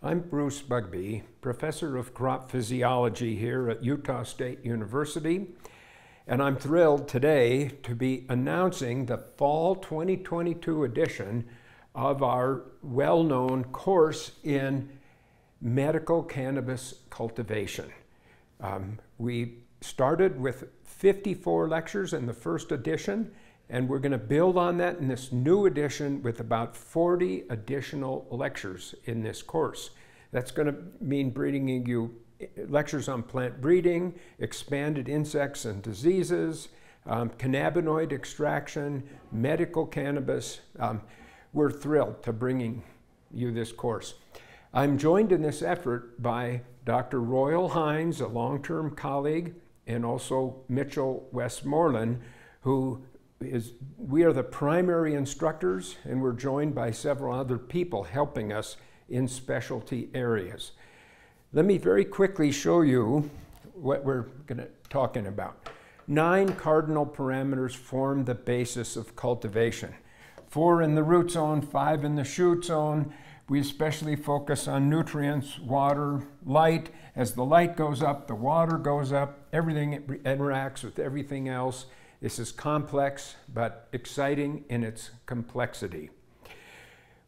I'm Bruce Bugbee, professor of crop physiology here at Utah State University, and I'm thrilled today to be announcing the fall 2022 edition of our well-known course in medical cannabis cultivation. Um, we started with 54 lectures in the first edition, and we're going to build on that in this new edition with about 40 additional lectures in this course. That's going to mean bringing you lectures on plant breeding, expanded insects and diseases, um, cannabinoid extraction, medical cannabis. Um, we're thrilled to bringing you this course. I'm joined in this effort by Dr. Royal Heins, a long-term colleague, and also Mitchell Westmoreland, who is, we are the primary instructors and we're joined by several other people helping us in specialty areas. Let me very quickly show you what we're going to talking about. Nine cardinal parameters form the basis of cultivation. Four in the root zone, five in the shoot zone. We especially focus on nutrients, water, light. As the light goes up, the water goes up, everything interacts with everything else. This is complex, but exciting in its complexity.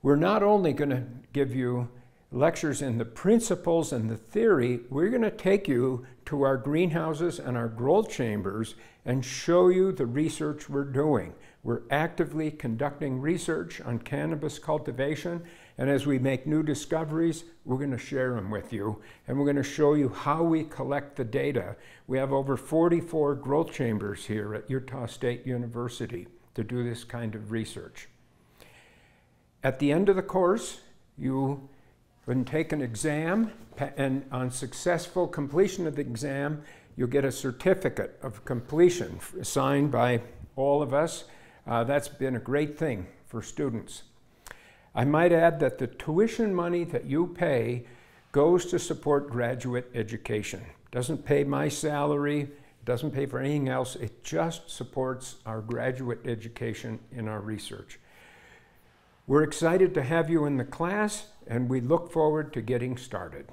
We're not only going to give you lectures in the principles and the theory, we're going to take you to our greenhouses and our growth chambers and show you the research we're doing. We're actively conducting research on cannabis cultivation, and as we make new discoveries, we're going to share them with you, and we're going to show you how we collect the data. We have over 44 growth chambers here at Utah State University to do this kind of research. At the end of the course, you can take an exam, and on successful completion of the exam, you'll get a certificate of completion signed by all of us. Uh, that's been a great thing for students. I might add that the tuition money that you pay goes to support graduate education. Doesn't pay my salary, doesn't pay for anything else. It just supports our graduate education in our research. We're excited to have you in the class and we look forward to getting started.